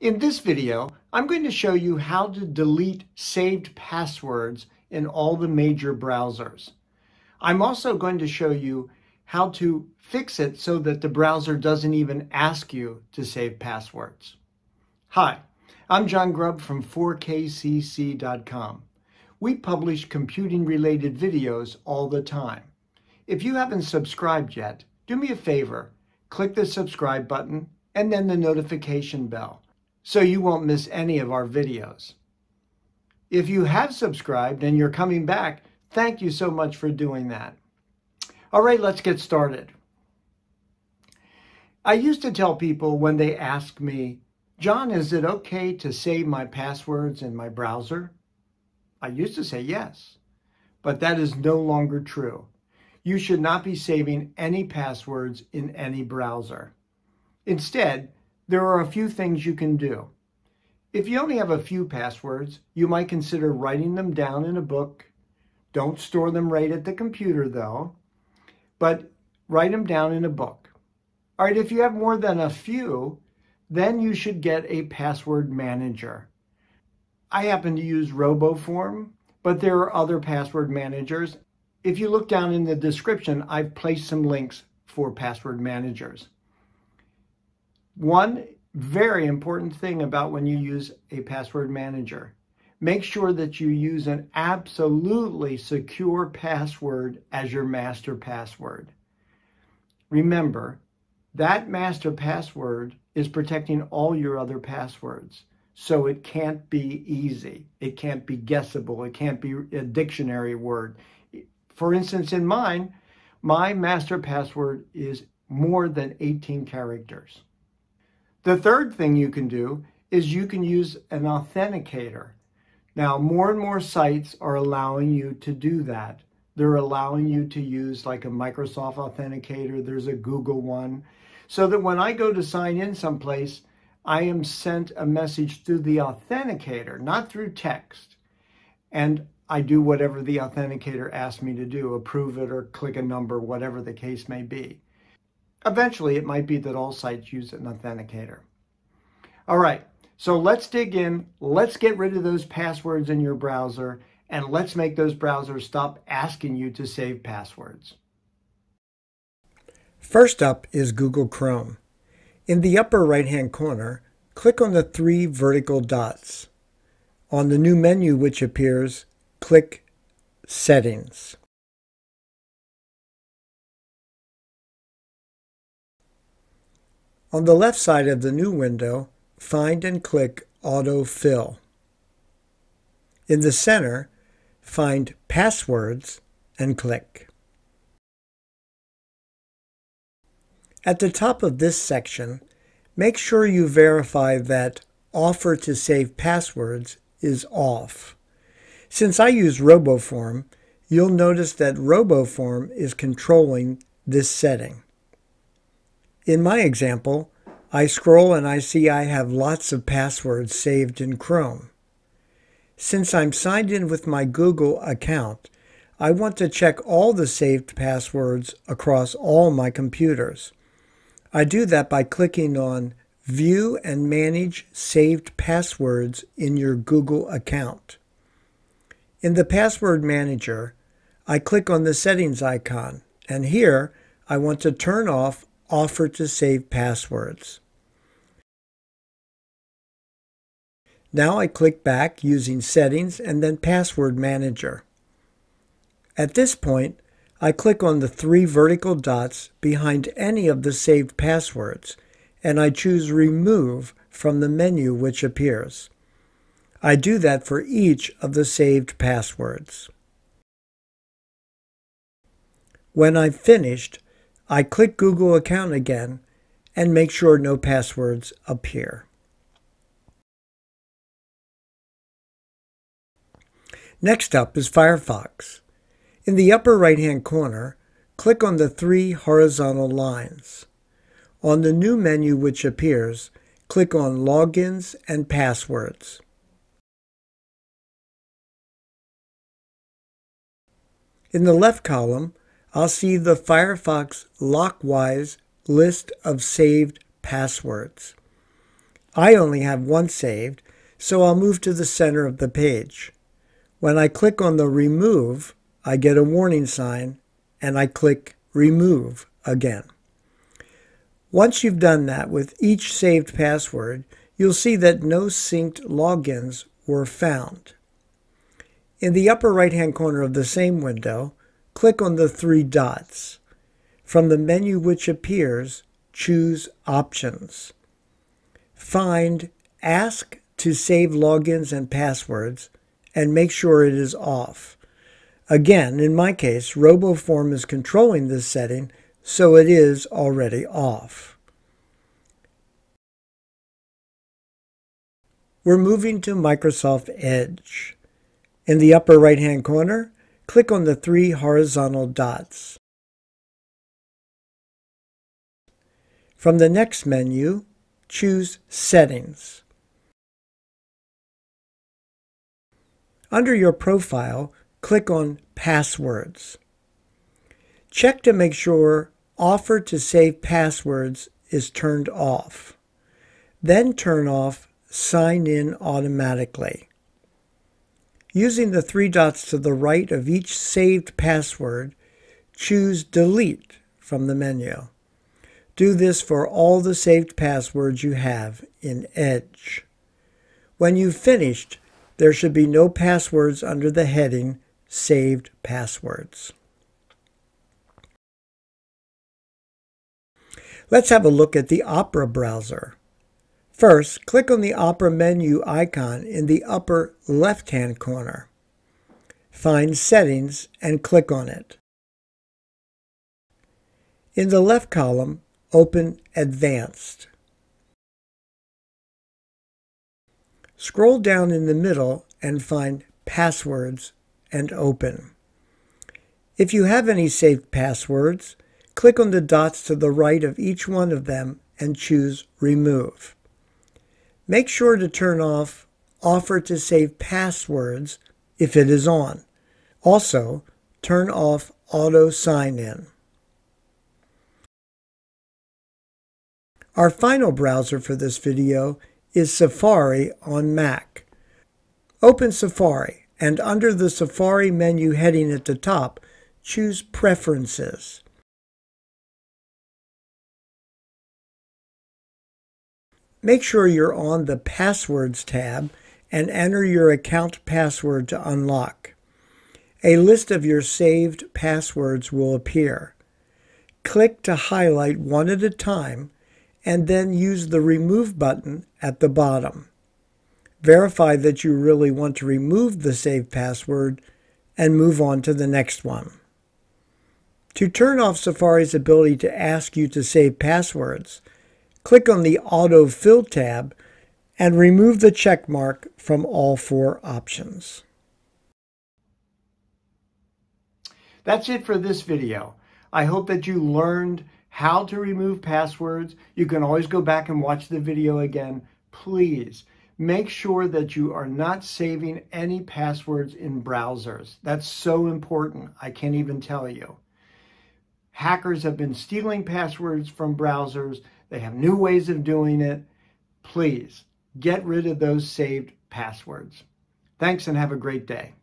In this video, I'm going to show you how to delete saved passwords in all the major browsers. I'm also going to show you how to fix it so that the browser doesn't even ask you to save passwords. Hi, I'm John Grubb from 4kcc.com. We publish computing related videos all the time. If you haven't subscribed yet, do me a favor, click the subscribe button and then the notification bell so you won't miss any of our videos. If you have subscribed and you're coming back, thank you so much for doing that. All right, let's get started. I used to tell people when they ask me, John, is it okay to save my passwords in my browser? I used to say yes, but that is no longer true. You should not be saving any passwords in any browser. Instead, there are a few things you can do. If you only have a few passwords, you might consider writing them down in a book. Don't store them right at the computer though, but write them down in a book. All right, if you have more than a few, then you should get a password manager. I happen to use RoboForm, but there are other password managers. If you look down in the description, I've placed some links for password managers. One very important thing about when you use a password manager, make sure that you use an absolutely secure password as your master password. Remember, that master password is protecting all your other passwords. So it can't be easy. It can't be guessable. It can't be a dictionary word. For instance, in mine, my master password is more than 18 characters. The third thing you can do is you can use an authenticator. Now, more and more sites are allowing you to do that. They're allowing you to use like a Microsoft Authenticator, there's a Google one, so that when I go to sign in someplace, I am sent a message through the authenticator, not through text. And I do whatever the authenticator asks me to do, approve it or click a number, whatever the case may be. Eventually, it might be that all sites use an authenticator. All right, so let's dig in. Let's get rid of those passwords in your browser, and let's make those browsers stop asking you to save passwords. First up is Google Chrome. In the upper right-hand corner, click on the three vertical dots. On the new menu which appears, click Settings. On the left side of the new window, find and click Autofill. In the center, find Passwords and click. At the top of this section, make sure you verify that Offer to Save Passwords is off. Since I use RoboForm, you'll notice that RoboForm is controlling this setting. In my example, I scroll and I see I have lots of passwords saved in Chrome. Since I'm signed in with my Google account, I want to check all the saved passwords across all my computers. I do that by clicking on View and Manage Saved Passwords in your Google account. In the Password Manager, I click on the Settings icon, and here I want to turn off offer to save passwords. Now I click back using Settings and then Password Manager. At this point, I click on the three vertical dots behind any of the saved passwords and I choose Remove from the menu which appears. I do that for each of the saved passwords. When I've finished, I click Google account again and make sure no passwords appear. Next up is Firefox. In the upper right hand corner, click on the three horizontal lines. On the new menu which appears, click on Logins and Passwords. In the left column, I'll see the Firefox Lockwise list of saved passwords. I only have one saved, so I'll move to the center of the page. When I click on the Remove, I get a warning sign and I click Remove again. Once you've done that with each saved password, you'll see that no synced logins were found. In the upper right-hand corner of the same window, click on the three dots. From the menu which appears, choose Options. Find Ask to save logins and passwords and make sure it is off. Again, in my case, RoboForm is controlling this setting, so it is already off. We're moving to Microsoft Edge. In the upper right-hand corner, click on the three horizontal dots. From the next menu, choose Settings. Under your profile, click on Passwords. Check to make sure Offer to Save Passwords is turned off. Then turn off Sign In Automatically. Using the three dots to the right of each saved password, choose Delete from the menu. Do this for all the saved passwords you have in Edge. When you've finished, there should be no passwords under the heading Saved Passwords. Let's have a look at the Opera browser. First, click on the Opera menu icon in the upper left-hand corner. Find Settings and click on it. In the left column, open Advanced. Scroll down in the middle and find Passwords and open. If you have any saved passwords, click on the dots to the right of each one of them and choose Remove. Make sure to turn off Offer to Save Passwords if it is on. Also, turn off Auto Sign In. Our final browser for this video is Safari on Mac. Open Safari and under the Safari menu heading at the top, choose Preferences. Make sure you're on the Passwords tab and enter your account password to unlock. A list of your saved passwords will appear. Click to highlight one at a time and then use the Remove button at the bottom. Verify that you really want to remove the saved password and move on to the next one. To turn off Safari's ability to ask you to save passwords, click on the Auto Fill tab and remove the check mark from all four options. That's it for this video. I hope that you learned how to remove passwords. You can always go back and watch the video again. Please make sure that you are not saving any passwords in browsers. That's so important. I can't even tell you. Hackers have been stealing passwords from browsers. They have new ways of doing it. Please get rid of those saved passwords. Thanks and have a great day.